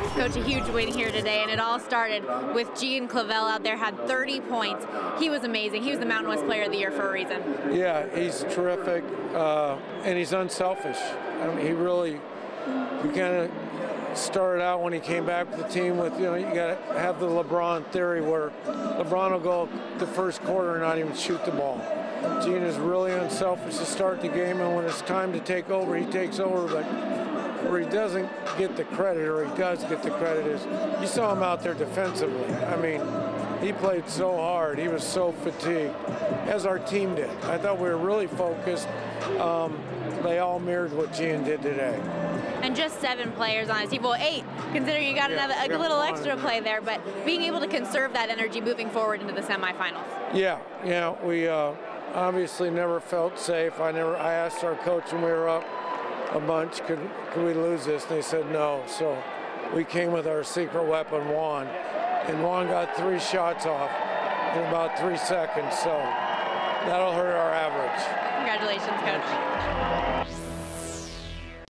Coach, a huge win here today, and it all started with Gian Clavell out there, had 30 points. He was amazing. He was the Mountain West Player of the Year for a reason. Yeah, he's terrific, uh, and he's unselfish. I mean, he really, he kind of started out when he came back to the team with, you know, you got to have the LeBron theory where LeBron will go the first quarter and not even shoot the ball. Gian is really unselfish to start the game, and when it's time to take over, he takes over. But where he doesn't get the credit, or he does get the credit, is you saw him out there defensively. I mean, he played so hard. He was so fatigued, as our team did. I thought we were really focused. Um, they all mirrored what Gian did today. And just seven players on his team. Well, eight, considering you got Yeah, another a little extra play there. But being able to conserve that energy moving forward into the semifinals. Yeah, yeah, we uh, obviously never felt safe. I never. I asked our coach when we were up a bunch, could could we lose this? And they said no. So we came with our secret weapon, Juan, and Juan got three shots off in about three seconds. So that'll hurt our average. Congratulations, Coach.